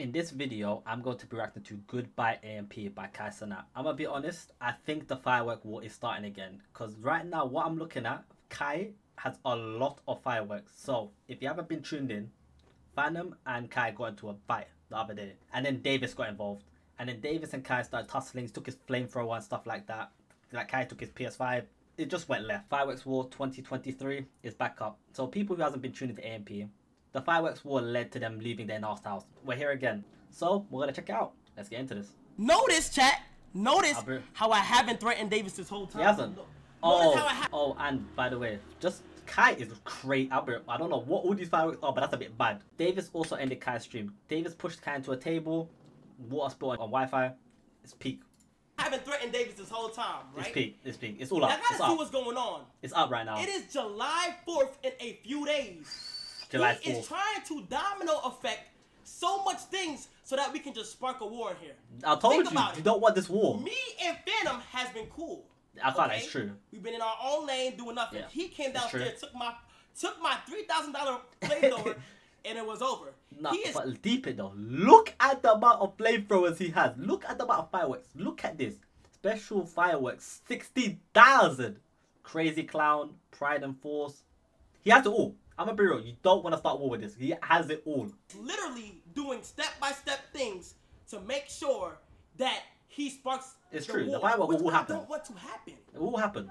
In this video, I'm going to be reacting to Goodbye AMP by Kai Cenat. I'm gonna be honest, I think the firework war is starting again. Because right now, what I'm looking at, Kai has a lot of fireworks. So, if you haven't been tuned in, Fanum and Kai got into a fight the other day. And then Davis got involved. And then Davis and Kai started tussling, He took his flamethrower and stuff like that. Like Kai took his PS5. It just went left. Fireworks War 2023 is back up. So people who hasn't been tuned into AMP, the fireworks war led to them leaving their last house. We're here again. So we're gonna check it out. Let's get into this. Notice, chat. Notice Albert. how I haven't threatened Davis this whole time. He hasn't. Oh, notice Oh, how I ha- oh, and by the way, just Kai is crazy. Albert, I don't know what all these fireworks are, but that's a bit bad. Davis also ended Kai's stream. Davis pushed Kai into a table, water spilled on Wi-Fi. It's peak. I haven't threatened Davis this whole time, right? It's peak. It's peak. It's all up. I gotta It's see up. what's going on. It's up right now. It is July 4th in a few days. July he is trying to domino effect so much things so that we can just spark a war here. I told Think you, about you it. don't want this war. Me and Fanum has been cool. I thought that's true. We've been in our own lane doing nothing. Yeah, he came downstairs, took my took my three thousand dollar flamethrower, and it was over. No, he is but deep it though. Look at the amount of flamethrowers he has. Look at the amount of fireworks. Look at this. Special fireworks, 60,000. Crazy Clown, Pride and Force. He has it all. I'm a be real. You don't want to start war with this. He has it all. literally doing step by step things to make sure that he sparks. It's the true. The War, firework which will I happen. don't want to happen. It will happen.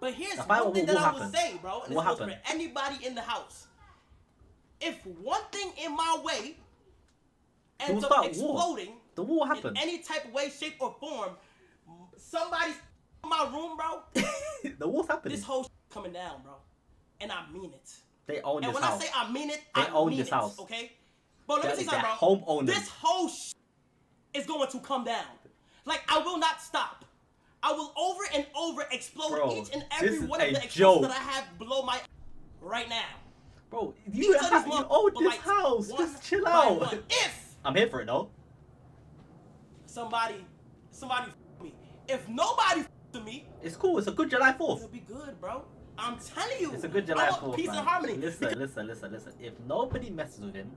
But here's The one thing will that I happen. would say, bro, and Will this goes happen. for anybody in the house. If one thing in my way ends up start war. exploding The war will in any type of way, shape, or form, somebody's in my room, bro. the war's happening. this whole coming down, bro, and I mean it. They own And this when house. I say I mean it, They I own mean this it, house. Okay. But let me They're- say something, bro. This whole sh- is going to come down. Like I will not stop. I will over and over explode Bro, each and every one of the explosions that I have below my right now. Bro, you, have, these you own this like house. Just chill out. one. If I'm here for it though. somebody, somebody f- me. If nobody f- to me, It's cool. It's a good July 4th. it'll be good, bro. I'm telling you. It's a good July 4th. Peace man. and harmony. Listen, listen, listen, listen. If nobody messes with him,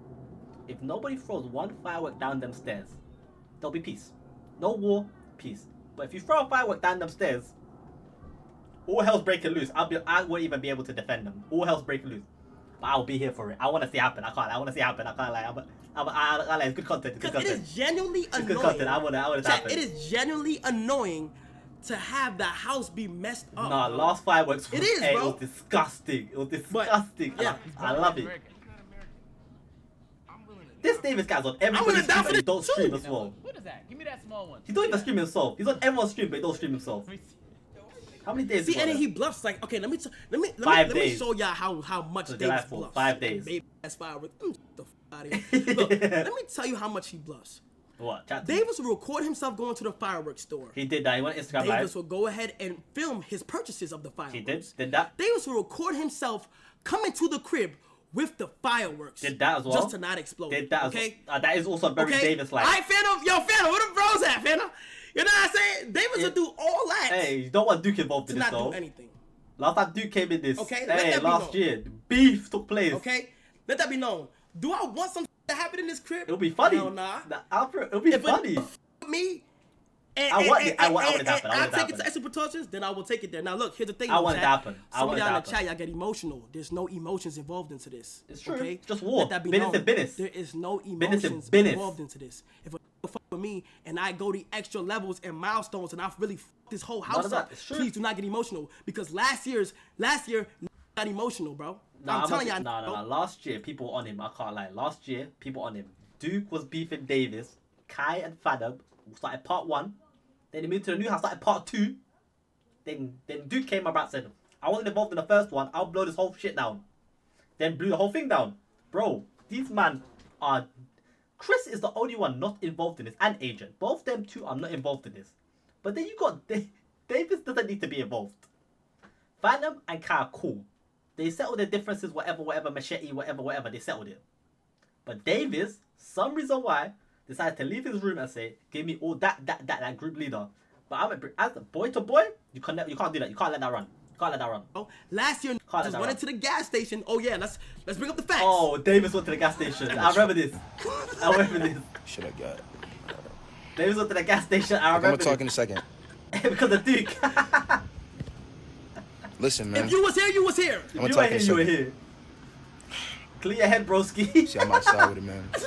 if nobody throws one firework down them stairs, there'll be peace. No war, peace. But if you throw a firework down them stairs, all hell's breaking loose. I'll be, I won't even be able to defend them. All hell's breaking loose. But I'll be here for it. I want to see it happen. I can't. I want to see it happen. I can't lie. I'm, I'm, I, I, I, like, it's good content. Because it is genuinely It's annoying. good content. I want to. I want it to happen. it is genuinely annoying to have the house be messed up. Nah, last fireworks. It was- is, hey, bro. It was disgusting. It was disgusting. yeah. I, I love it. This Davis guy's on everybody's down stream for and he this don't too. stream as well. What is that? Give me that small one. He don't even stream himself. He's on everyone's stream, but he don't stream himself. Let me see. How many days? See, and then he bluffs like, okay, let me, let me, let Five me, let me show y'all how how much So Davis July bluffs. five days. Baby, that's fireworks. Mm, the f- out of here. Look, let me tell you how much he bluffs. What? Chat. Davis will record himself going to the fireworks store. He did that. He went to Instagram Davis live. will go ahead and film his purchases of the fireworks. He did. Did that. Davis will record himself coming to the crib with the fireworks. Did that as well. Just to not explode. Did that as okay? well. Uh, that is also very okay? Davis like. All right, Fanum. Yo, Fanum, where the bros at, Fanum? You know what I'm saying? Davis Yeah. will do all that Hey, you don't want Duke involved to in this not though. do anything. Last time Duke came in this. Okay, let Hey, that be last known. year, beef took place. Okay? Let that be known. Do I want something to happen in this crib? It'll be funny. Hell nah. The Alfred, it'll be If funny. it me, and, I want and- it- I want- I want it to happen. I and want it to take it to happen. extra precautions, then I will take it there. Now look, here's the thing. I want it to happen. I Some want of it y'all to in the chat, y'all get emotional. There's no emotions involved into this. It's true. Okay? Just war. Let that be Business known. business. There is no emotions business. involved into this. If a fuck with me and I go the extra levels and milestones and I really f- this whole house up, please do not get emotional because last year's last year got emotional, bro. Nah, I'm telling y'all. Nah, nah, nah. Last year, people were on him. I can't lie. Last year, people on him. Duke was beefing Davis. Kai and Fadab started part one. Then they moved to the new house, started part two. Then, then Duke came about and said, I wasn't involved in the first one. I'll blow this whole shit down. Then blew the whole thing down. Bro, these man are. Chris is the only one not involved in this, and Agent. Both them two are not involved in this. But then you got Da- Davis doesn't need to be involved. Fanum and Kai are cool. They settled their differences, whatever, whatever, machete, whatever, whatever. They settled it. But Davis, some reason why, decided to leave his room and say, "Give me all that, that, that, that group leader." But I'm a, as a boy to boy, you can't, you can't do that. You can't let that run. Can't let that run. Oh, last year Can't just went run. into the gas station. Oh yeah, let's let's bring up the facts. Oh, Davis went to the gas station. I remember this. I remember this. Should I got? Davis went to the gas station. I I'm gonna talk in a second. because of Duke. Listen, man. If you was here, you was here. if gonna you talk were here, you were here. Clear your head, broski. See, I'm outside with it, man.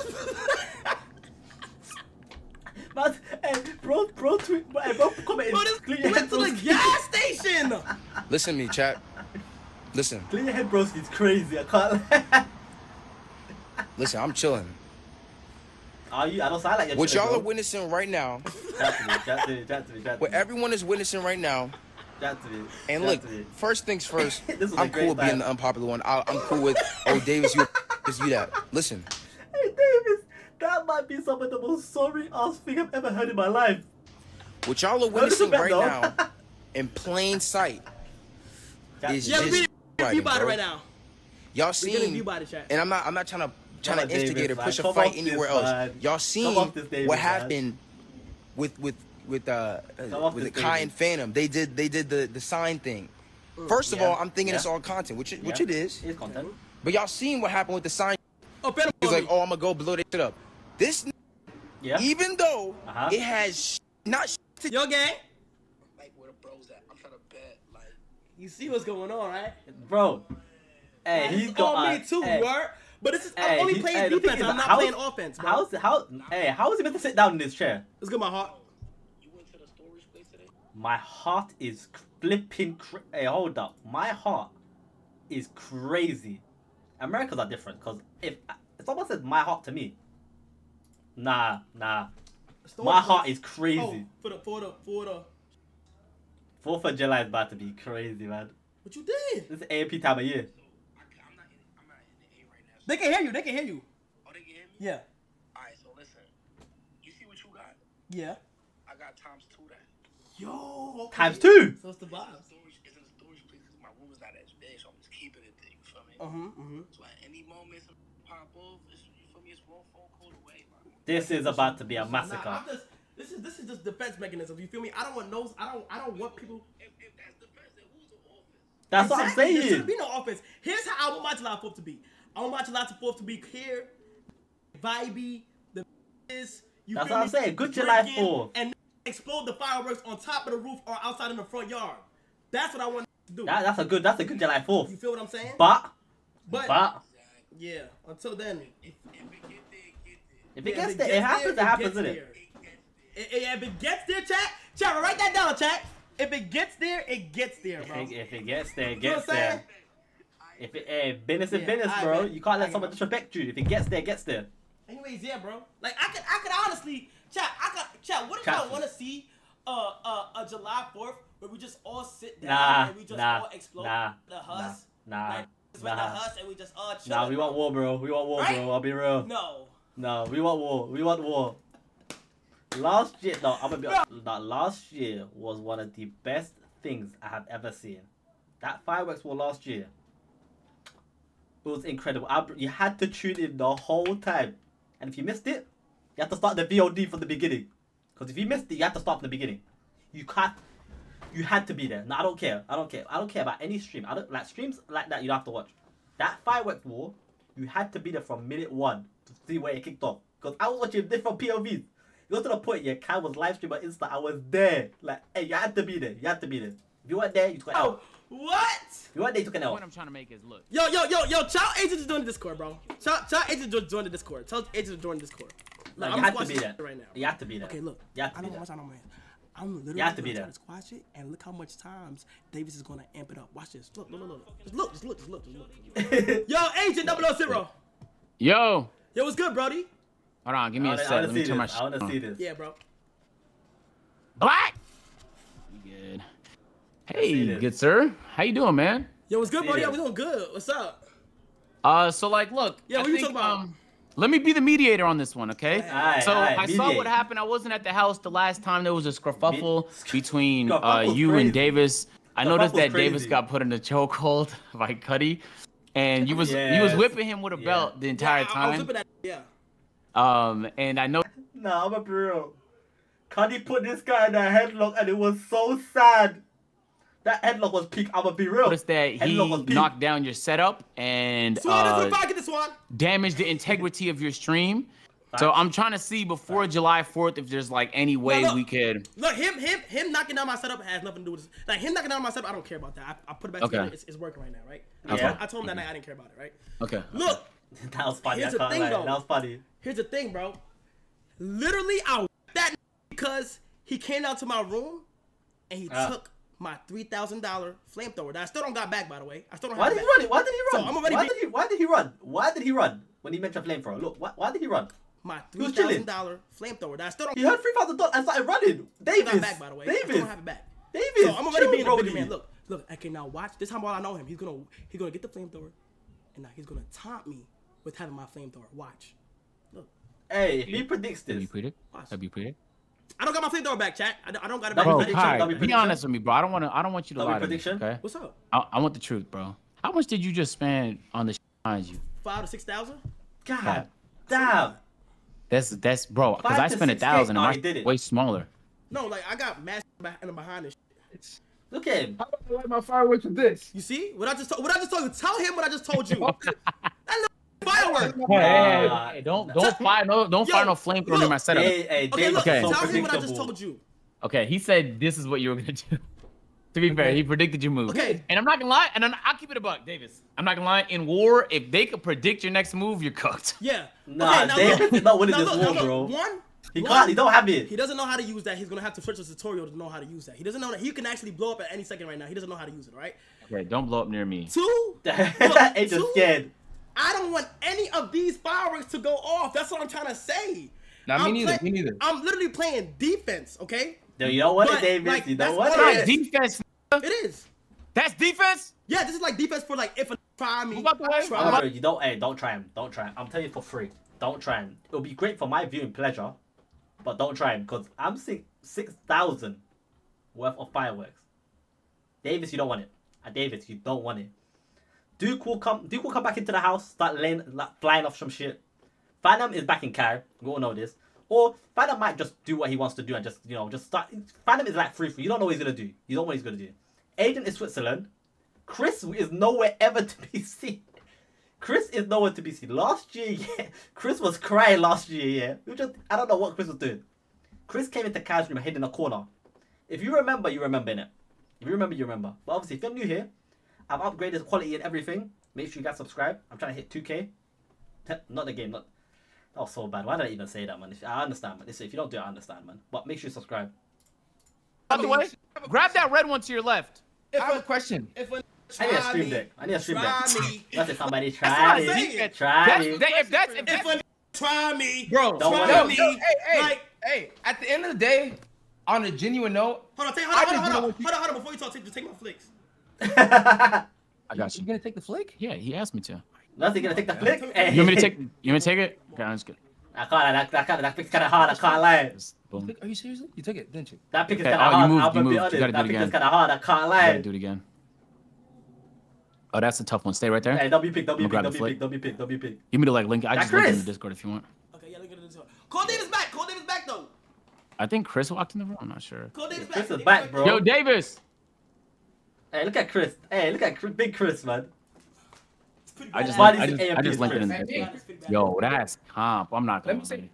But, hey, bro, bro, tweet, hey, bro, commented. Bro, this Clear your head, went to the gas station. Listen to me, chat. Listen, Clear your head, broski. It's crazy. I can't. listen. I'm chilling. Are you? I don't sound like you're What y'all are witnessing right now, Chat to me, chat to me, chat to me, chat to what everyone is witnessing right now, Chat to me. and chat look, to first things first, This was a I'm cool with being the unpopular one. I, I'm cool with, oh, Davis, you, is you that. Listen, Hey, Davis, that might be some of the most sorry ass thing I've ever heard in my life. what y'all are No, this is witnessing right now, in plain sight, Chat Is to Yeah, me. we Just writing, view body bro. right now. y'all We getting seen, view and I'm not, I'm not trying to, trying Come to instigate Davis, or push man. a Come fight anywhere else. Y'all Come seen this, Davis, what man. happened with with with uh uh, with the this, Kai and Fanum. They did they did the the sign thing. First of Yeah, all, I'm thinking yeah. it's all content, which it, which it is. It's content. But y'all seen what happened with the sign? Oh, Fanum He's like, oh, I'm gonna go blow that shit up. This, Yeah. even though Uh-huh. it has sh- not sh- to Yo, gang. like where the bros at. I'm trying to bet like. You see what's going on, right? Bro. Hey, This he's is got all uh, me too, hey, word. But this is hey, I'm only playing hey, the thing defense. I'm not how's- playing offense, bro. How's how? Hey, how is he meant to sit down in this chair? Let's get my heart. You went to the storage place today? My heart is flipping. Cra- hey, hold up. My heart is crazy. Americans are different because if, if someone says my heart to me, nah, nah. My heart is Oh, crazy. for the for the for the. Fourth of July is about to be crazy, man. What you did? This is AMP time of year. I'm not. In, I'm not in the A right now. They can hear you. They can hear you. Oh, they can hear me. Yeah. All right, so listen. You see what you got? Yeah. I got times two that. Yo. okay. Times two. So it's the vibes. Storage is in the storage place because my room is not as big, so I'm just keeping it there. You feel me? Uh huh. Uh huh. So at any moment, pop off. It's, me? It's one phone call away. This is about to be a Nah, massacre. I'm just. This is this is just defense mechanism. You feel me? I don't want no. I don't. I don't want people. If, if that's the best, then who's the offense? That's Exactly. what I'm shouldn't saying. be no offense. Here's how I want my July Fourth to be. I want my July Fourth to be clear, vibey. The is you. That's feel what I'm saying. Good July Drinking 4th. And explode the fireworks on top of the roof or outside in the front yard. That's what I want to do. That, that's a good. That's a good July Fourth. you feel what I'm saying? But, but, but yeah. Until then, If it get there, get there. if it gets there, it happens. It happens, isn't it? there. I- I- If it gets there, chat, chat, write that down, chat. If it gets there, it gets there, If bro. it, if it gets there, it You know gets I'm saying? there. If it, eh, business is Yeah, business, bro. You can't let someone disrespect you. If it gets there, it gets there. Anyways, yeah, bro. Like I could, I could honestly, chat. I could, chat. What if Chat. y'all want to see uh, uh, a July Fourth where we just all sit down Nah, and we just nah, all explode nah, the huss? Nah, Like, just with the nah, huss and we just all chill. nah. We want war, bro. We want war, Right? bro. I'll be real. No. No, we want war. We want war. Last year, no, I'm gonna be honest. Last year was one of the best things I have ever seen. That fireworks war last year. It was incredible. I, you had to tune in the whole time, and if you missed it, you have to start the VOD from the beginning. Because if you missed it, you have to start from the beginning. You can't. You had to be there. No, I don't care. I don't care. I don't care about any stream. I don't like streams like that. You don't have to watch. That fireworks war, you had to be there from minute one to see where it kicked off. Because I was watching different POVs. It got to the point, yeah, Kai was live streaming on Insta. I was there. Like, hey, you had to be there. You had to be there. If you weren't there, you took an L. Oh, what? If you weren't there, you took an The L. point I'm trying to make is look. Yo, yo, yo, yo, child agent is joining the Discord, bro. Child, child agent just joined the Discord. Child agent is joining the Discord. No, Like, you I'm had just to be watching there. right now. You had to be there. Okay, look. You had to I don't there. watch I don't man. I'm literally You have to be gonna there. try to squash it, and look how much times Davis is gonna amp it up. Watch this. Look, look, look, look. Just look, just look, just look, just look. Yo, agent 000. Yo, Yo, what's good, Brody? hold on, give me I a wanna, sec. I Let me see turn my this. shit I want to on. see this. Yeah, bro. Black. You good? Hey, good sir. How you doing, man? Yo, what's good, See Brody? We doing good. What's up? Uh, so like, look. Yeah, I what you talking about? Um, let me be the mediator on this one, okay? Alright, so alright, I saw what happened. I wasn't at the house the last time there was a scruffle between uh, you crazy. and Davis. I noticed Scruffle's that Davis got put in a chokehold by Cuddy, and you was you was whipping him with a Yeah. belt the entire yeah, I, I was time. whipping that. Yeah. Um, and I know Nah, I'm a bro. Cuddy put this guy in a headlock and it was so sad. That headlock was peak. I'ma be real. Notice that Headlock was he knocked down your setup and Swan, uh, that's what the Swan. damaged the integrity of your stream. So I'm trying to see before July 4th if there's like any way look. we could. Look, him, him, him knocking down my setup has nothing to do with this. Like him knocking down my setup, I don't care about that. I, I put it back Okay. together. It's, it's working right now, right? I, Okay. told, I told him that night I didn't care about it, right? Okay. Look, That was funny. Here's I the thing, lie. though. That was funny. here's the thing, bro. Literally, I that because he came out to my room and he Ah. took my three thousand dollar flamethrower that I still don't got back, by the way. I still don't Why have did it he run it? Why did he So, run? I'm already why be- did he? Why did he run? Why did he run when he mentioned flamethrower? Look, why, why did he run? My He three was chilling. thousand dollar flamethrower that I still don't He heard three thousand dollars and started running. I Davis. got back, by the way. I still Davis. don't have it back. Davis. So I'm already chill, being a bigger man. Look, look, okay, now watch. This time while I know him, he's gonna he's gonna get the flamethrower, and now he's gonna taunt me with having my flamethrower. Watch. Look, Hey, he predicts Have you this. predict? Have you predict? I don't got my flamethrower back, chat. I don't, I don't got it Double back. Bro, Kai, be prediction. honest with me, bro. I don't want to. I don't want you to Double lie to me. prediction? Okay. What's up? I, I want the truth, bro. How much did you just spend on the behind you? Five to six thousand? God damn. That's that's bro. Because I spent a thousand, K? thousand and he did my it. way smaller. No, like I got mass in the behind this. Shit. Look at him. How do I light my fireworks with this? You see what I just told? What I just told you? Tell him what I just told you. that. Hey, hey, don't don't fire no don't Yo, fire no flamethrower near my setup. Hey, hey, Okay, look. Okay. so Tell him what I just predictable. told you. Okay, he said this is what you were gonna do. to be fair, he predicted your move. Okay. And I'm not gonna lie, and I'm, I'll keep it a buck, Davis. I'm not gonna lie. In war, if they could predict your next move, you're cooked. Yeah. Nah, now Davis look. is not winning Now this look, war, now bro. look. One. He one, can't. He don't have it. He doesn't know how to use that. He's gonna have to search a tutorial to know how to use that. He doesn't know that he can actually blow up at any second right now. He doesn't know how to use it, right? Okay, don't blow up near me. Two, Ain't just scared. I don't want any of these fireworks to go off. That's what I'm trying to say. Not me I'm neither, play- me neither. I'm literally playing defense, okay? Yo, you don't want But, it, Davis. like, you that's don't want it. Defense. It is. That's defense. Yeah, this is like defense for like if a try me. Move out the way. try I'm me. not sure, you don't. Hey, don't try him. Don't try him. I'm telling you for free. Don't try him. It'll be great for my viewing pleasure, but don't try him because I'm seeing six thousand worth of fireworks. Davis, you don't want it. Uh, Davis, you don't want it. Duke will come. Duke will come back into the house, start laying, like, flying off some shit. Fanum is back in Kai. We all know this. Or Fanum might just do what he wants to do and just you know just start. Fanum is like free free. You don't know what he's gonna do. You don't know what he's gonna do. Agent is Switzerland. Chris is nowhere ever to be seen. Chris is nowhere to be seen. Last year, yeah, Chris was crying last year, yeah. We just, I don't know what Chris was doing. Chris came into Kai's room and hid in a corner. If you remember, you remember innit? If you remember, you remember. But obviously, if you're new here, I've upgraded the quality and everything. Make sure you guys subscribe. I'm trying to hit 2K. Not the game, not. That was so bad. Why did I even say that, man? If, I understand, man. Listen, if you don't do it, I understand, man. But make sure you subscribe. By the way, grab that red one to your left. If I have a, a question. if a I need a try stream me, deck. I need a stream try deck. me. That's it. Somebody That's try what I'm me. Try That's, me. that, if that's if If that's, a try me, Bro, Don't try worry. yo, me. yo, hey, hey, Like, hey, at the end of the day, on a genuine note, hold on, take, I hold on, hold just on, didn't hold on, want you- hold on, hold on, before you talk, take, just take my flicks. I got you you. gonna take the flick? Yeah, he asked me to. Nothing gonna take the oh, flick. Hey. You want me to take? You want me to take it? Okay, I'm just good. I can't. That that kind of that pick's kind of hard. I can't lie. Boom. Are you seriously? You took it, didn't you? That pick is Okay, kind of oh, you hard. moved, I'm you gonna be moved. You gotta do That it pick is again. kind of hard. I can't I lie. gotta do it again. Oh, that's a tough one. Stay right there. Hey, don't be pick. Don't I'm pick. gonna Don't grab pick. Don't pick. Don't pick. Give me the like link. I That just linked in the Discord if you want. Okay, yeah, look at this. Call Davis back. Call Davis back though. I think Chris walked in the room. I'm not sure. Call Davis back. Chris is Davis back, bro. Yo, Davis. Hey, look at Chris. Hey, look at Chris, big Chris, man. I just, badass. Why I just, I just linked it in the Chris? Discord. It's pretty badass. Yo, that's comp. I'm not gonna say- say.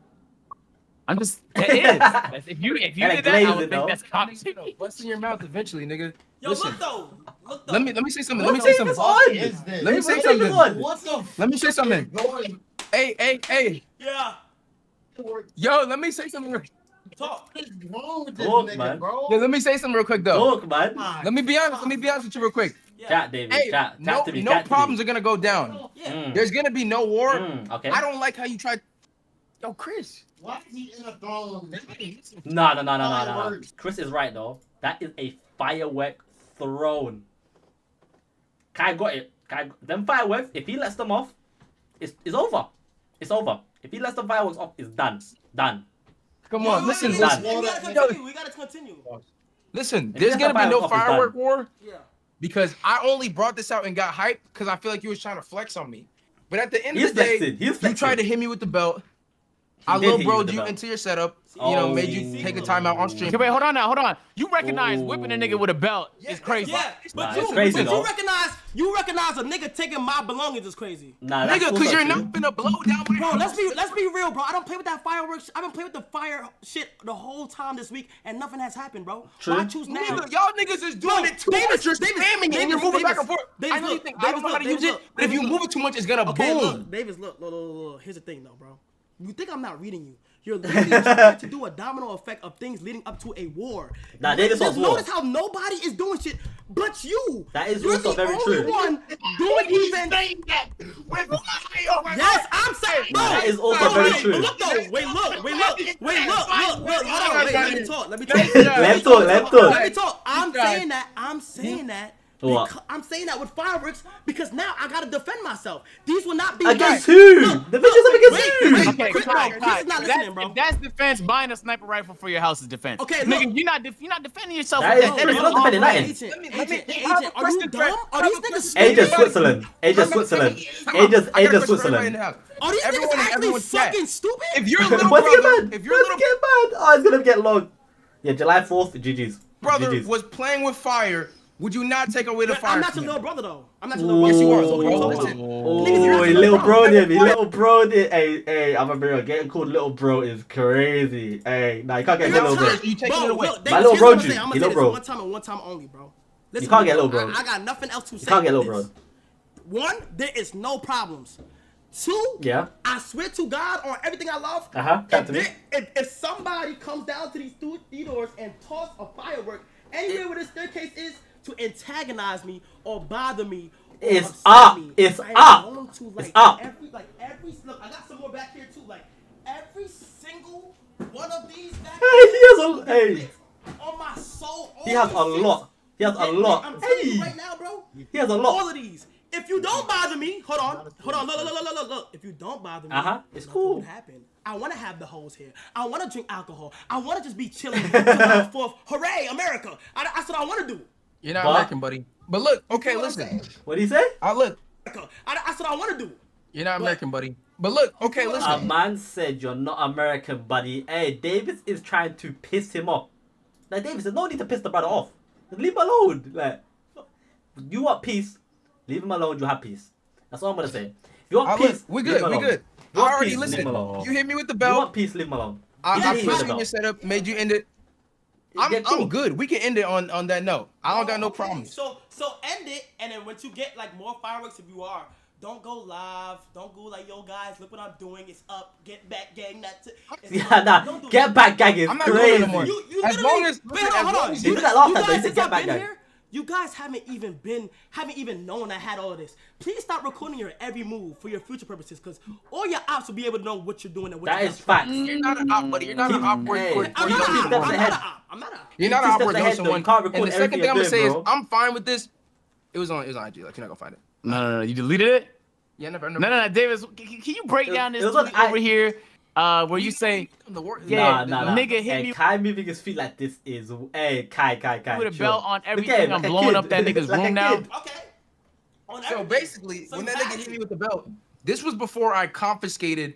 I'm just. It is. That's- if you if you did that, I would think that's comp. What's in your mouth eventually, nigga? Yo, Listen, look though. Look though. let me let me say something. Let me say something. on? this? Let me say something. What the Let me say something. Hey, hey, hey. Yeah. Yo, let me say something. Real- Talk. What is wrong with this Talk, nigga, man. bro? Yeah, let me say something real quick though. Talk, man. Let me be honest. Let me be honest with you real quick. Yeah. Chat, David. Hey, Chat. no, to me. no chat to me. problems are gonna go down. Yeah. Mm. There's gonna be no war. Mm, okay. I don't like how you tried. Yo, Chris. Why is he in a throne? No, no, no, no, no, no, no. Chris is right though. That is a firework throne. Kai got it. Kai, them fireworks. If he lets them off, it's it's over. It's over. If he lets the fireworks off, it's done. Done. Come on, yo, listen, listen, We gotta continue. We gotta continue. listen. If There's gonna be no firework done. war Yeah. because I only brought this out and got hyped because I feel like you was trying to flex on me. But at the end He's of the day, flexing. He's you tried to hit me with the belt. I did little hit you broed you into your setup. You know, made you Oh. take a time out on stream. Okay, wait, hold on now, hold on. You recognize whipping a nigga with a belt is crazy. Yeah, but Nah, you, crazy, but you recognize you recognize a nigga taking my belongings is crazy. Nah, that's Nigga, also cause you're true. not gonna blow down my Bro, house. let's be let's be real, bro. I don't play with that fireworks. I've been playing with the fire shit the whole time this week, and nothing has happened, bro. True. Why choose now? Nigga, y'all niggas is doing Bro, it too Davis, much. You're Davis, spamming it and Davis, you're moving back Davis, and forth. Davis, I know you look, think I don't Davis, know how look, to use Davis, it, look, but if you Davis, move it too much, it's gonna Okay, boom. look, Davis, look, look, look, look, look. Here's the thing, though, bro. You think I'm not reading you? You're literally trying to do a domino effect of things leading up to a war. Nah, Davis Just wants war. Notice how nobody is doing shit but you. That is You're also the very only true. one doing even. saying that with my Yes, I'm saying. Bro, That is also bro, very wait, true. But look though, wait, look, wait, look, wait, look, look, look. Hold on, wait, let me talk. Let me talk. Let him talk, let him talk. Let me talk. I'm saying that. I'm saying that. What? Because, I'm saying that with fireworks because now I gotta defend myself. These will not be Against who? Look, The look, bitches up against wait, who? wait, Okay, Chris, Kai, no, Chris Kai, is not if listening, bro. if that's defense, buying a sniper rifle for your house is defense. Okay, nigga, you're not def- you're not defending yourself. That with that. true. You're not defending nothing. Agent, Let me- let me- agent, I have a agent, are you dumb? Are these niggas question. Agent? Switzerland. Agent Switzerland. Agent I got a Agent question for everybody in the Switzerland. Are these Everyone niggas actually fucking stupid? If your little What's get brother, mad? if your What's little get mad? Oh, it's gonna get long. Yeah, July 4th, GG's. brother was playing with fire, would you not take away the fire? I'm not your little brother though. I'm not your little brother. Yes, you are, So what you bro. talking Listen. about? Oh, you're not he your little bro. bro did. He little bro did. Hey, hey, I'm a bro. Getting called little bro is crazy. Hey, nah, you can't get little bro. not- You taking it away. My little bro what I'm G. saying. I'm He gonna say little this bro. one time and one time only, bro. Listen You can't get little bro. I, I got nothing else to say. You can't get little bro. One, there is no problems. Two, Yeah. I swear to God on everything I love. Uh-huh, If, to me. there- if, if somebody comes down to these two theaters and toss a firework anywhere where the staircase is to antagonize me or bother me. Or It's up. Me, It's I up. going to, like, It's up. Every like every look, I got some more back here too. Like every single one of these back Hey, he has a- hey. on my soul. He has a lot. He has a lot. I'm telling Hey. you right now, bro. He has a lot. All of these. If you don't bother me, hold on, hold on, look, look, look, look, look, look. If you don't bother me, Uh-huh, it's cool. happen. I want to have the hoes here. I want to drink alcohol. I want to just be chilling Fourth. Hooray, America! I, that's what I want to do. You're not But- American, buddy. But look, okay, listen. What do you say? I look. America. I, that's what I want to do. You're not American, buddy. But look, okay, listen. A man said you're not American, buddy. Hey, Davis is trying to piss him off. Like Davis, there's no need to piss the brother off. Just leave him alone. Like, you want peace? Leave him alone. You have peace. That's all I'm gonna say. If you want uh, I peace, look, we good, we good. You I already peace, leave listen. him alone. You hit me with the bell. You want peace? Leave him alone. I, I he put you in your setup, made you end it. I'm, Yeah. I'm good. We can end it on, on that note. I don't got no oh, Okay, problems. So so end it, and then once you get like more fireworks, if you are, don't go live. Don't go like yo guys, look what I'm doing. It's up. Get back, gang. That's it. Yeah, nah. Don't do Get that. back, gang is I'm not doing it crazy. no. You, you As literally, long as- wait, listen, hold on, hold long on. as you You, did that last time, though. You said get I've back, been gang. here, you guys haven't even been, haven't even known I had all this. Please stop recording your every move for your future purposes, because all your ops will be able to know what you're doing and what That you're is not. facts. You're not an op, buddy. You're not an Keep- op. where- hey. where- I'm You not keep an op. steps I'm ahead. not an op. I'm not an op. You're not Two an op. steps We're doing ahead, though. someone. You can't record And the second everything thing I'm you're gonna say doing, is, bro. I'm fine with this. It was on. It was on IG. Like you're not gonna find it. No, no, no. You deleted it? Yeah, never. never No, no, no. Davis, can, can you break It- down it this was on tweet I- over here uh, where you say The word. Yeah, nah, nah, nah. nigga hit hey, me- Kai moving his feet like this is. Hey, Kai, Kai, Kai. with a chill. belt on Look at everything, him, I'm like blowing up that nigga's Like a room now? Okay. On So everything. basically, So when you that nigga asked hit me me. with the belt, this was before I confiscated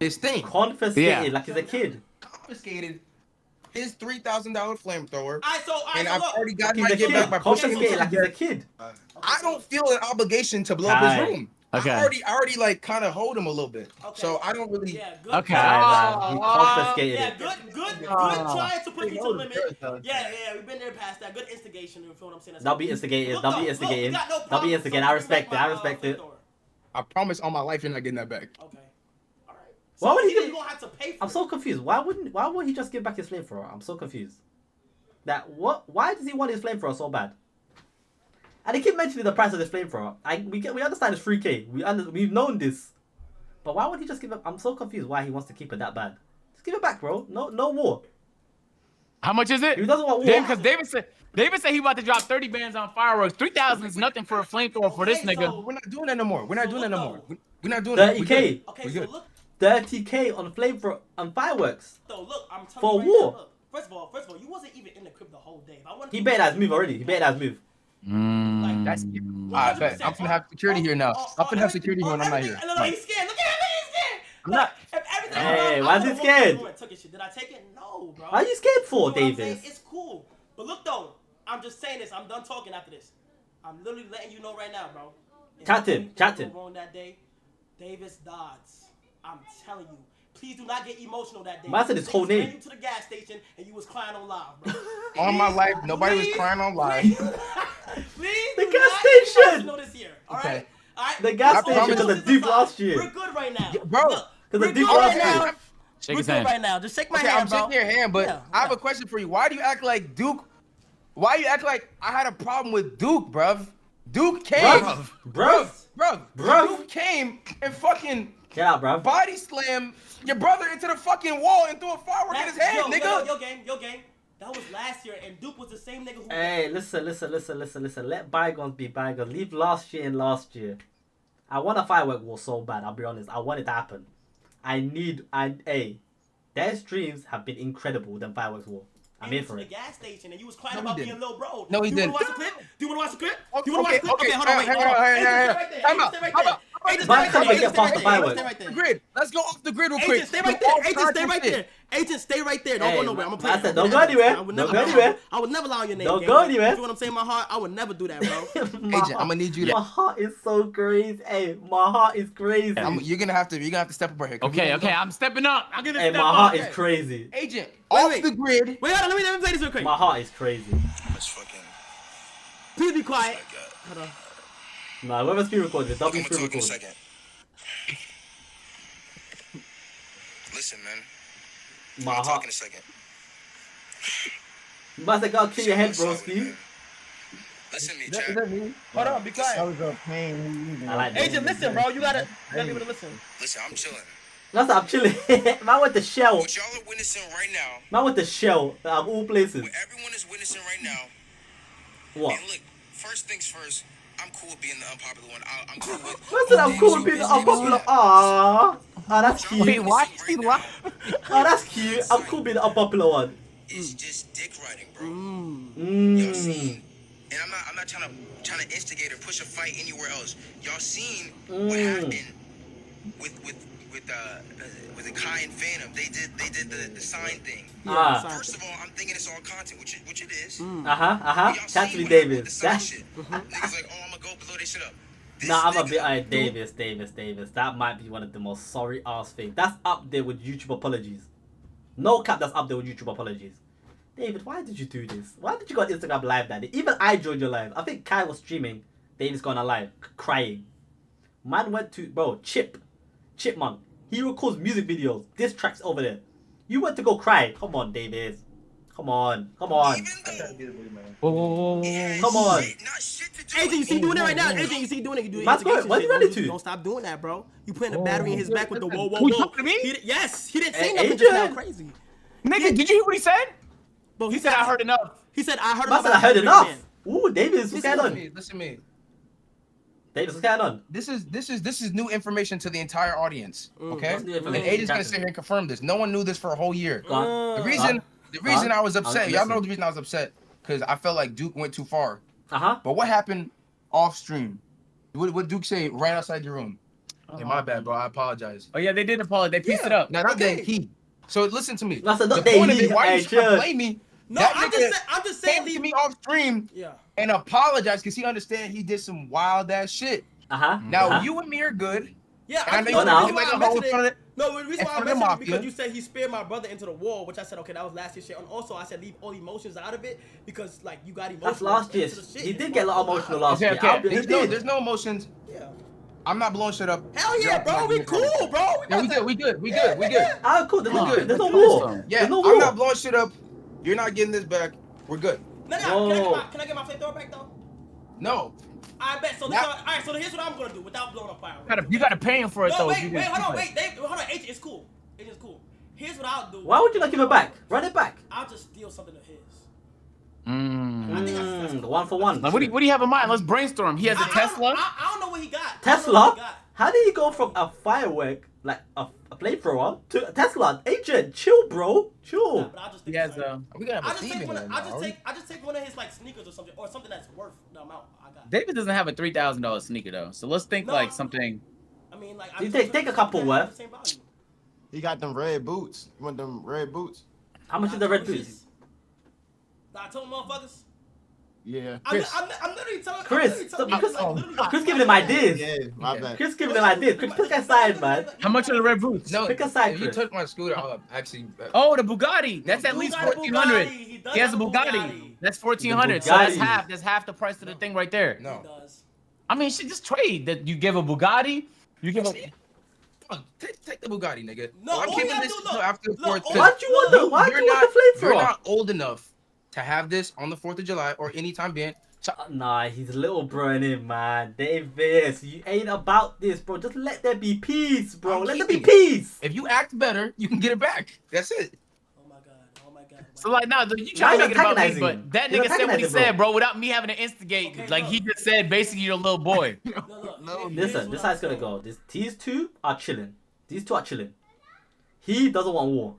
his thing. Confiscated Yeah. like he's a kid. Confiscated his three thousand dollar flamethrower, I so, all right, and so I've look. already got He's my a get back by pushing him Confiscated to like he's a kid. I don't feel an obligation to blow up his room. Okay. I already, I already like kind of hold him a little bit, Okay. so I don't really. Yeah, good. Okay. Kai, man, he Oh, confiscated Yeah, it. good, good, good Ah. trying to push me to the limit. dirt. Yeah, yeah, we've been there past that. Good instigation, you feel what I'm saying? That's That'll be instigated. Look, That'll be though, instigated. look, we got no That'll be problem, so instigated. I respect it. I uh, respect it. I promise on my life you're not getting that back. Okay. All right. Why would he either gonna have to pay for I'm it. so confused. Why wouldn't? Why would he just give back his flamethrower? I'm so confused. That what? Why does he want his flamethrower so bad? And they keep mentioning the price of this flamethrower. I we get we understand it's 3k. We under, we've known this, but why would he just give it? I'm so confused. Why he wants to keep it that bad? Just give it back, bro. No, no war. How much is it? He doesn't want war. Because David said David said he about to drop 30 bands on fireworks. 3,000 is nothing for a flamethrower for this Okay, nigga. so- We're not doing that no more. We're not So doing that no more. We're not doing that. We 30k. Okay, We so look, 30k on flamethrower on fireworks. though, look, I'm telling For you right war. now, look. First of all, first of all, you wasn't even in the crib the whole day. If I He to- bet that move already. He bet that move. Mm. That's Well, bet. I'm gonna have security here now. On- I'm gonna have security everything- here when I'm not here. everything- No, no, he's scared. Look at him, he's scared. I'm not. If everything Hey, why I is he scared? Took his shit. Did I take it? No, bro. Why are you scared for, You know what I'm saying? Davis? It's cool. But look though, I'm just saying this. I'm done talking after this. I'm literally letting you know right now, bro. If Chat to him, anything chat to go him. Wrong that day, Davis Dodds. I'm telling you. Please do not get emotional that day. Man said his whole ran name. you to the gas station and you was crying on live, bro. On my life, nobody was crying on live. Please, please The gas station. emotional this year. All right. Okay. All right. The gas station jokes because of Duke aside, last year. We're good right now, Yeah, bro. Because we're of Duke good last year. Shake We're his good hand. right now. Just shake my Okay, hand, I'm bro. shaking your hand, but Yeah, I have yeah. a question for you. Why do you act like Duke? Why you act like I had a problem with Duke, bruv? Duke came, Bruv. Bruv. bruv, Bruv. Duke came and fucking Get out, bro. body slam your brother into the fucking wall and threw a firework in his That- head, yo, nigga. Yo, yo, yo, game, yo, game. That was last year, and Duke was the same nigga who. Hey, listen, listen, listen, listen, listen. Let bygones be bygones. Leave last year in last year. I want a firework war so bad. I'll be honest. I want it to happen. I need. I hey, their streams have been incredible. Than fireworks war. I'm in to for the gas station, and you was crying No, about didn't. being little bro. No, he Do you didn't. want to watch the clip? Do you want to watch the clip? Do you want to Okay, watch the clip? okay, Okay, hold on, wait, hang hold on, on. hang on, Agent, hang on. stay right there. Time Agent, out, stay right time there. out. Agent, Man, stay right come there. and get Agent, past stay the right there. fireworks. Agent, stay right The there. grid. Let's go off the grid real quick. Agent, stay right The there. all Agent, stay content right shit. there. Agent, stay right there. Don't Hey, go nowhere. I'm gonna play. I said, don't go anywhere. I would Don't go anywhere. I would never allow your name. Don't gang. go anywhere. You feel what I'm saying? My heart. I would never do that, bro. Agent, heart- I'ma need you to- My heart is so crazy. Hey, my heart is crazy. I'm- you're gonna have to. You're gonna have to step up right here. 'cause we Okay, okay, go- I'm stepping up. I'm gonna hey, step my up. heart Okay. is crazy. Agent, Wait, off wait. the grid. Wait, hold on. Let me let me play this real quick. My heart is crazy. Let's fucking. Please be quiet. Hold on. Nah, whoever screen recorded, I'm double gonna screen talk in a recorded. second. Listen, man. My I'm gonna talk in a second. You must have got to clear your head, What's up, broski. Listen to me, Is that- is Chad. that me? Hold on, be That was a pain. I like that. Agent, listen, bro. You gotta, you gotta be able to listen. Listen, I'm chilling. That's I'm chilling. Man with the shell. What y'all are witnessing right now, Man with the shell. Of all places. what everyone is witnessing right now, What? and look, first things first, I'm cool with being the unpopular one. I, I'm cool with. I said I'm cool with being unpopular. Aww. Oh, that's cute. Wait, why witnessing is he Oh, that's cute. I'm cool being the unpopular one. Is just dick riding, bro. Mm. Y'all seen, and I'm not, I'm not trying to, trying to instigate or push a fight anywhere else. Y'all seen what Mm. happened with, with, with, uh, uh, with the Kai and Fanum. They did, they did the, the sign thing. Ah. sorry. First of all, I'm thinking it's all content, which it, which it is. Mm. Uh huh. Uh huh. Y'all Chat to me, what happened Davis. the sign That's. shit. Niggas like, oh, I'm gonna go blow this shit up. This Nah, I'm a nigga- bit. Alright, Davis, Davis, Davis. That might be one of the most sorry ass things. That's up there with YouTube apologies. No cap, that's up there with YouTube apologies. David, why did you do this? Why did you go on Instagram live that day? Even I joined your live. I think Kai was streaming. Davis going on live, crying. Man went to bro Chip, Chipmunk. He records music videos, diss tracks over there. You went to go cry. Come on, Davis. Come on, come on. Whoa, whoa, whoa, whoa, it Come on. shit- not shit Agent, you see doing it right now. Agent, you see doing it. You do the Man's instigation going- what shit. you ready to? Don't stop doing that, bro. You putting the battery in his back with the whoa, whoa, Who, you whoa. talking to me? He yes, he didn't say nothing just now. Crazy. Nigga, did you hear what he said? Bro, He said I heard enough. He said I heard. Man about said I heard enough. Ooh, Davis, what's Listen going on? to me. Listen to me. Davis, what's going on? This is this is this is new information to the entire audience. Mm, Okay, what's and information? Agent's gonna sit here and confirm this. No one knew this for a whole year. Go on. The Uh, reason the reason Huh? I was Uh, upset, y'all know the reason I was upset, because I felt like Duke went too far. Uh huh. But what happened off stream? What what Duke say right outside your room? Hey, my bad, bro. I apologize. Oh yeah, they did apologize. They pieced it up. Now not Okay. that he. So listen to me. That's a- the not point of he, it, why hey, you trying to blame me? No, I'm just, I'm just saying. Came Leave me off stream Yeah. And apologize because he understand he did some wild ass shit. Uh huh. Now uh-huh. you and me are good. Yeah, I I know know you the now. reason why like I a whole mentioned front of it. it. No, the reason why I for the mentioned it because you said he speared my brother into the wall, which I said, okay, that was last year's shit. And also, I said leave all emotions out of it because like you got emotional. That's last year. into shit. He did get a lot emotional last Okay, year. okay. I'll be- he There's no, did. there's no emotions. Yeah. I'm not blowing shit up. Hell yeah, You're bro. not We cool, shit up. bro. Yeah, we good. We good. We good. We good. Ah, cool. There's no, We're good. there's no We're war. Yeah, There's no I'm not blowing shit up. You're not getting this back. We're good. No, no, can I, get my, can I get my flamethrower back though? No. I bet. So this, Now- all right. So here's what I'm gonna do without blowing up fire. You gotta, you gotta pay him for it No, though. if wait, you wait, just hold on, wait. it. They, hold on, agent, it's cool. Agent's cool. Here's what I'll do. Why would you not give it back? Run it back. I'll just steal something of his. Mm. I think that's- that's Mm, one for one. Like, what do you, what do you have in mind? Let's brainstorm. He has I- a I don't- Tesla. I, I don't know what he got. I don't know what Tesla? He got. How did he go from a firework, like a, a flamethrower, to a Tesla? Agent, chill, bro. Nah, Chill. but I'll just take has, uh, we gotta I have a just theme take one. Of, now. I just take. I just take one of his like sneakers or something, or something that's worth the amount I got. David doesn't have a three thousand dollar sneaker though, so let's think No. like something. I mean, like. You I take- take a couple I worth. the same value. He got them red boots. You want them red boots? How much is the red boots? I told motherfuckers. Yeah. I'm, Chris. I'm, I'm literally telling. I'm Chris, literally stop, telling Chris, like, literally- Chris giving him ideas. Yeah, my Yeah. bad. Chris giving him ideas. Chris, pick a side, man. How much are the red boots? No, Pick a side, if you took my scooter, I'll actually. uh, Oh, the Bugatti. That's at Dude least fourteen hundred. Bugatti. He He has a Bugatti. Bugatti. That's fourteen hundred. So that's half. That's half the price of the thing right there. No. He does. I mean, shit, just trade. That you give a Bugatti, you give a. Fuck, take, take the Bugatti, nigga. No, Oh, I'm all you keeping gotta this do- until look, after the look, fourth. all- because Why'd you want the? Why'd you're you want not, the You're not old enough to have this on the Fourth of July or any time being. So, Uh, Nah, he's a little bro in him, man. Davis, you ain't about this, bro. Just let there be peace, bro. I'm let there be it. peace. if you act better, you can get it back. That's it. Oh my god. Oh my god. So like, nah, you Now trying to you're make it about me, but that You're nigga said what he antagonizing, said, bro. bro, without me having to instigate. Okay, like he just said, basically, you're a little boy. No, look. No, Listen, this I'm how it's gonna go. This, these two are chilling. These two are chilling. He doesn't want war.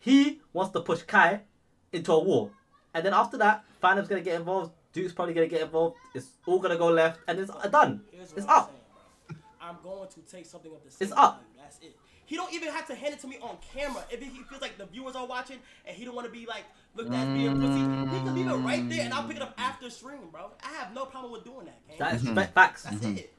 He wants to push Kai into a war. And then after that, Fanum's gonna get involved. Duke's probably gonna get involved. It's all gonna go left, and it's done. It's I'm up. saying. I'm going to take something of the same It's up. value. That's it. He don't even have to hand it to me on camera. If he feels like the viewers are watching and he don't want to be like looked at as being pussy, he can leave it right there and I'll pick it up after stream, bro. I have no problem with doing that, gang. That is Mm-hmm. fa- facts. That's it.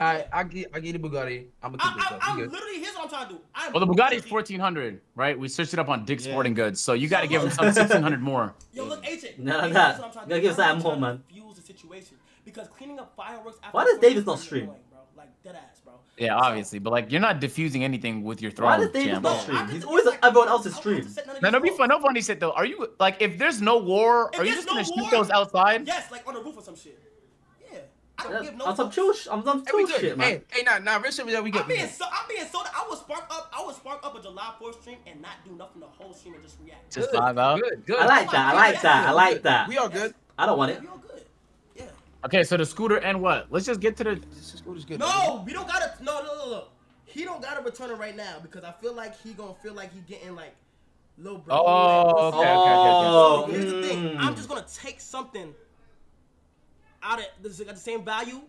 I I get I get the Bugatti. I'm gonna keep this I, stuff. I, I'm good? literally here's what I'm trying to do. I'm Well, the Bugatti's literally- fourteen hundred, right? We searched it up on Dick's Yeah. Sporting Goods, so you got to give him some sixteen hundred more. Yo, look, agent. No, Agent, no, here's what I'm trying gotta give do. I'm Sam trying home, to man. Confuse the situation because cleaning up fireworks. After Why does 4th Davis not stream? annoying, bro. Like dead ass, bro. Yeah, So- obviously, but like you're not diffusing anything with your throne. Why does Davis not stream? He's always it's on everyone else's stream. to set none of No, don't be fun. No funny shit though. Are you like if there's no war, If are you there's just gonna no shoot those outside? Yes, like on the roof or some shit. Yeah. I don't Yeah, give no on some fucks. chill, sh- on some Hey, we chill good. shit, man. Hey, hey, nah, nah, real shit, we we good. I'm being good. so I'm being so I would spark up I would spark up a July 4th stream and not do nothing the whole stream and just react. Just Good, vibe out. Good, good. I like that. I like that. I like that. We all good. I don't want it. We all good. Yeah. Okay, so the scooter and what? Let's just get to the. This is good. No, we don't gotta no no no no. He don't gotta return it right now because I feel like he gonna feel like he getting like little bro. Oh, like, okay, okay, okay, Oh, So here's the thing. I'm just gonna take something out of this got the same value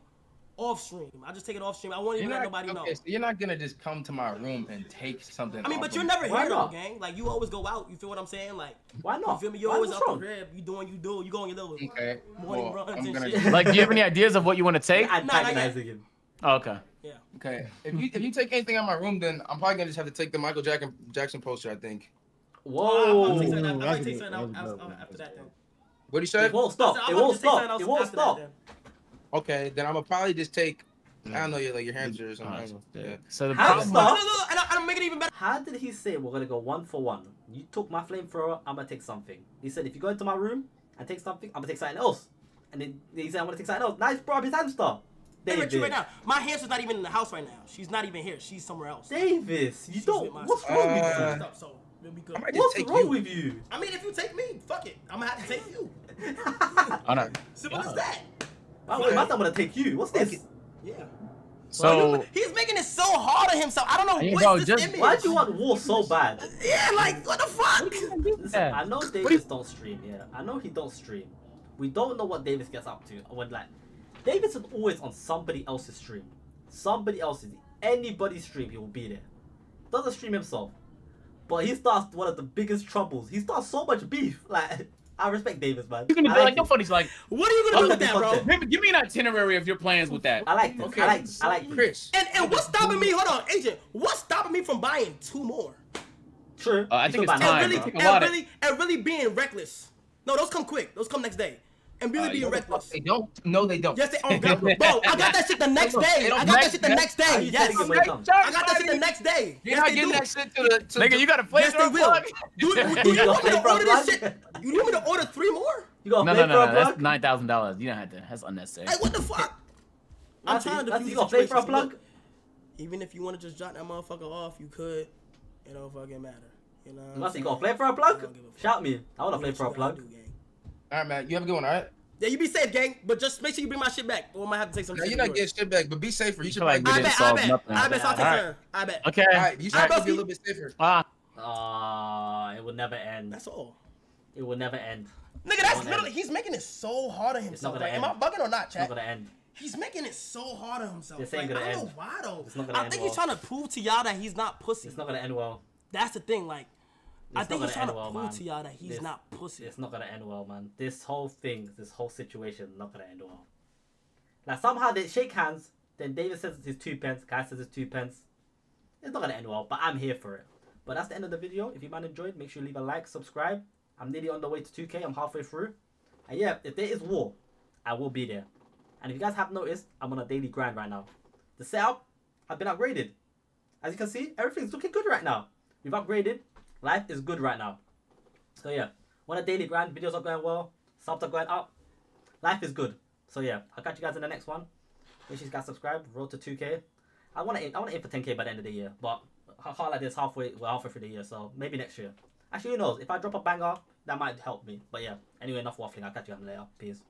off stream. I just take it off stream. I won't You're even let not, nobody know. okay, so you're not gonna just come to my room and take something. I mean, but you're me. never Why here though, gang. Like you always go out. You feel what I'm saying? Like Why you not? feel me? You're Why always what's out the wrong? crib. You doing you do. You go on your little Okay. morning well, runs I'm and shit. Like, do you have any ideas of what you want to take? You're antagonizing him. Oh, okay. yeah. Okay. If you if you take anything out of my room, then I'm probably gonna just have to take the Michael Jackson Jackson poster. I think. Well, I, I might take Whoa. something out- I Ooh, might that's take something out That's after, dope. after that then. What do you say? It won't stop. It won't just take something stop. It won't stop. Okay, then I'm gonna probably just take. I don't know, your like your hands or something. I don't know. Yeah. So the How problem. No, no, stop? no, no, and I, and I'm making it even better. How did he say we're gonna go one for one? You took my flamethrower, I'm gonna take something. He said if you go into my room and take something, I'm gonna take something else. And then he said I'm gonna take something else. Nice, bro. His hamster. Hey, Rich, you right Davis. now. My hamster's not even in the house right now. She's not even here. She's somewhere else. Davis, you She's don't. What's wrong with Uh, you? Stop, so we'll. I might just What's take wrong you. with you? I mean, if you take me, fuck it. I'm gonna have to take you. Oh, no. Simple as that. Oh, wait, I'm gonna take you. What's this? Yeah. So He's making it so hard on himself. I don't know what's bro, this just- image. Why'd you want war so bad? Yeah, like what the fuck? Listen, I know Davis don't stream. Yeah, I know he don't stream. We don't know what Davis gets up to. When like, Davis is always on somebody else's stream. Somebody else's, anybody's stream, he will be there. Doesn't stream himself, but he starts one of the biggest troubles. He starts so much beef. Like, I respect Davis, man. you can be I like, like no this. funny's like, What are you gonna do with that, bro? content. maybe give me an itinerary of your plans with that. I like this. Okay. I like. I like. Chris. And and what's stopping me? Hold on, agent. What's stopping me from buying two more? True. Uh, I think it's time, and really, bro. bro. Take a lot and really, and really being reckless. No, those come quick. Those come next day. And really Uh, being you know the reckless. They don't. No, they don't. Yes, they God, bro. I got that shit the next day. I got that shit the next day. Yes, telling him when it comes? I got that shit the next day. You're Yes, not they getting do. that shit to the. To Nigga, you got a flamethrower Yes, they will. plug? Do, do, do You you want me to order this shit? You want me to order three more? You got a No, no, no, flamethrower no. That's plug? nine thousand dollars. You don't have to. That's unnecessary. Like what the fuck? I'm That's- trying to that's- defuse You got a situations. flamethrower plug? Look, Even if you want to just drop that motherfucker off, you could. It don't fucking matter. You know. what I'm Must you got a saying? flamethrower I plug? don't give a fuck. Shout me. I want a Do for a plug. Do, gang. All right, man. You have a good one. All right. Yeah, you be safe, gang. But just make sure you bring my shit back, or I might have to take some Now shit. you're not of getting shit back, but be safer. You should feel like probably I we bet. I bet. nothing. I bet. So I'll take Alright. some. I bet. Okay. All right, you should Alright, probably be a little bit safer. Ah, Ah, it will never end. That's all. It will never end. Nigga, that's literally end. he's making it so hard on not himself. gonna Like, am I bugging or not, It's not gonna end. He's making it so hard on himself. This ain't Like, gonna I don't end. know why though. It's not gonna I end think he's trying to prove to y'all that he's not pussy. It's not gonna end well. That's the thing. Like, I It's think not he's gonna trying end to well, prove man. to y'all that he's This- not pussy. It's not gonna end well, man. This whole thing, this whole situation, not gonna end well. Like somehow they shake hands, then David says it's his two pence, guy says it's two pence. It's not gonna end well, but I'm here for it. But that's the end of the video. If you man enjoyed, make sure you leave a like, subscribe. I'm nearly on the way to 2k. I'm halfway through. And yeah, if there is war, I will be there. And if you guys have noticed, I'm on a daily grind right now. The setup, I've been upgraded. As you can see, everything's looking good right now. We've upgraded. Life is good right now. So yeah, on a daily grind, videos are going well, subs are going up. Life is good. So yeah, I'll catch you guys in the next one. Make sure you guys subscribe. Road to 2k. I want to aim, I want to aim for 10k by the end of the year, but can't like this halfway. We're halfway through the year, so maybe next year. Actually, who knows? If I drop a banger, that might help me. But yeah. Anyway, enough waffling. I'll catch you guys later. Peace.